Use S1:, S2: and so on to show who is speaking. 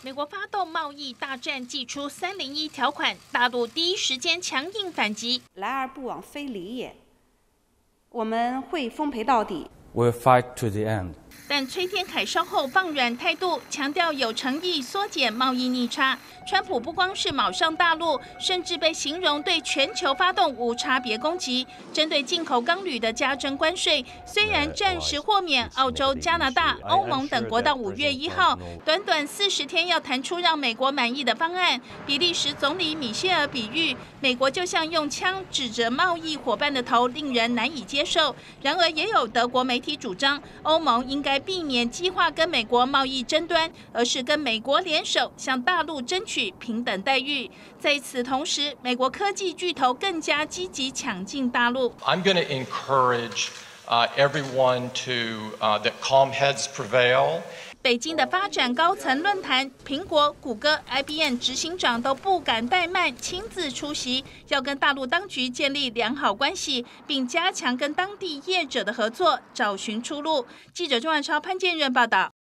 S1: 美国发动贸易大战，祭出“三零一”条款，大陆第一时间强硬反击。
S2: 来而不往非礼也，我们会奉陪到底。
S3: We'll fight to the end.
S1: 但崔天凯稍后放软态度，强调有诚意缩减贸易逆差。川普不光是卯上大陆，甚至被形容对全球发动无差别攻击。针对进口钢铝的加征关税，虽然暂时豁免澳洲、加拿大、欧盟等国到五月一号，短短四十天要谈出让美国满意的方案。比利时总理米歇尔比喻，美国就像用枪指着贸易伙伴的头，令人难以接受。然而，也有德国媒体主张，欧盟应应该。避免激化跟美国贸易争端，而是跟美国联手向大陆争取平等待遇。在此同时，美国科技巨头更加积极抢进大陆。
S4: I'm going to encourage everyone to that calm heads prevail.
S1: 北京的发展高层论坛，苹果、谷歌、IBM 执行长都不敢怠慢，亲自出席，要跟大陆当局建立良好关系，并加强跟当地业者的合作，找寻出路。记者钟万超、潘建仁报道。